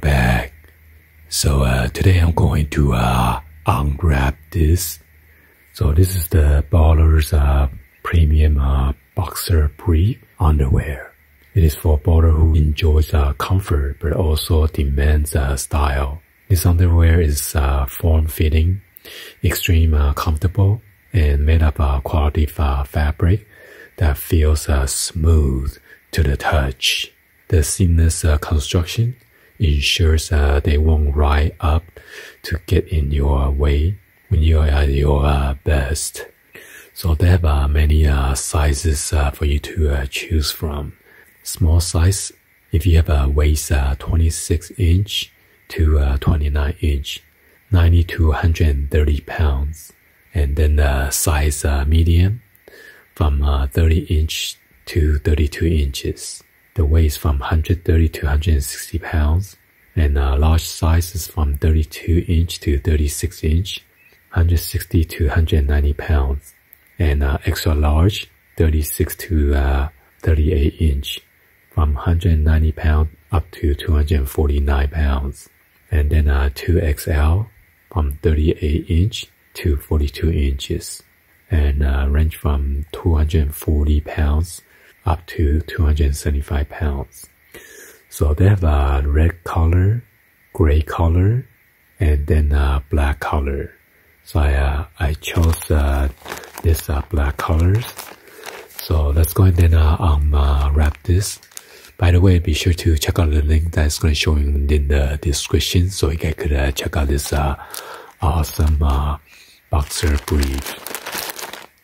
back. So uh, today I'm going to uh, unwrap this. So this is the Ballerz uh, premium uh, boxer brief underwear. It is for baller who enjoys uh, comfort but also demands uh, style. This underwear is uh, form-fitting, extreme uh, comfortable, and made of uh, quality fabric that feels uh, smooth to the touch. The seamless uh, construction ensures uh, they won't rise up to get in your way when you are at your uh, best. So there are many uh, sizes uh, for you to uh, choose from. Small size, if you have a waist uh, 26 inch to uh, 29 inch, 90 to 130 pounds, and then the size medium from uh, 30 inch to 32 inches. The weight is from 130 to 160 pounds, and uh, large size is from 32 inch to 36 inch, 160 to 190 pounds, and uh, extra large 36 to uh, 38 inch, from 190 pounds up to 249 pounds, and then uh, 2XL from 38 inch to 42 inches, and uh, range from 240 pounds up to 275 pounds. So they have a red color, gray color, and then a black color. So I uh, I chose uh, this uh, black colors. So let's go ahead and uh, unwrap this. By the way, be sure to check out the link that's going to show in the description so you guys could uh, check out this uh, awesome uh, boxer brief.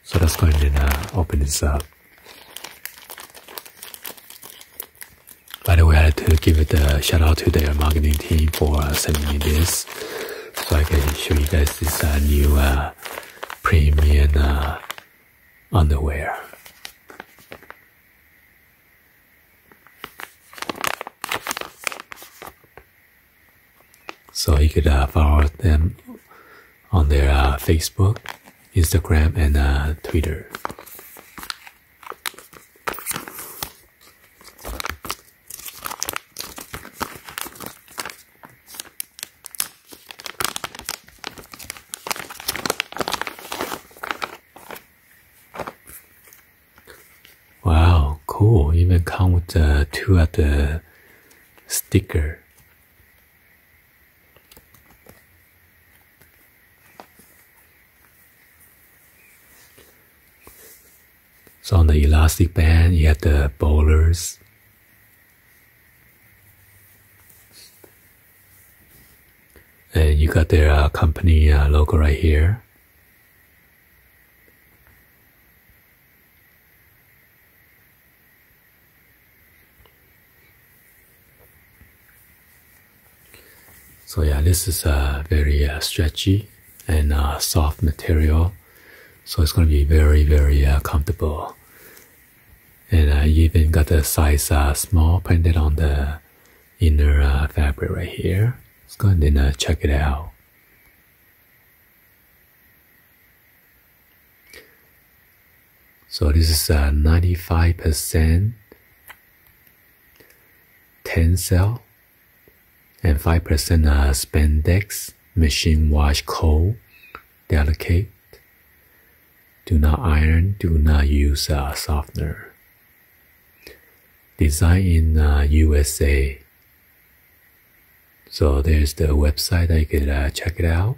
So let's go ahead and uh, open this up. By the way, I had to give it a shout out to their marketing team for uh, sending me this, so I can show you guys this uh, new uh, premium uh, underwear. So you could uh, follow them on their uh, Facebook, Instagram, and uh, Twitter. Cool. Even come with uh, two of the sticker. So on the elastic band, you have the Ballerz. And you got their uh, company uh, logo right here. So yeah, this is a very uh, stretchy and uh, soft material, so it's going to be very very uh, comfortable. And I even got the size small printed on the inner fabric right here. Let's go and check it out. So this is a 95% tencel and 5% uh, spandex, machine wash cold, delicate. Do not iron, do not use a softener. Design in uh, USA. So there's the website I could uh, check it out.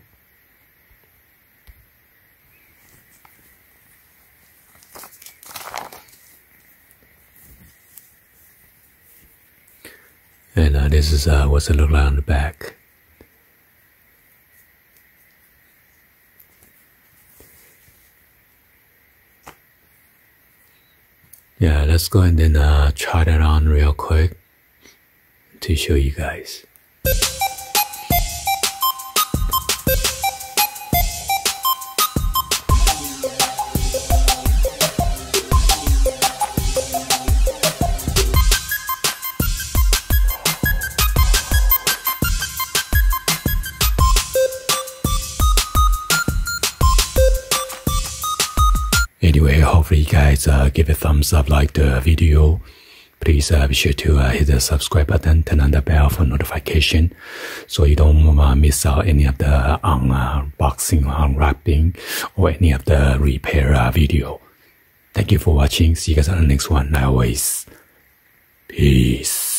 And uh, this is uh, what's it look like on the back. Yeah, let's go and then uh, try that on real quick to show you guys. Anyway, hopefully you guys uh, give a thumbs up, like the video, please uh, be sure to uh, hit the subscribe button, turn on the bell for notification, so you don't uh, miss out any of the unboxing, unwrapping, or any of the repair uh, video. Thank you for watching. See you guys on the next one. Always, peace.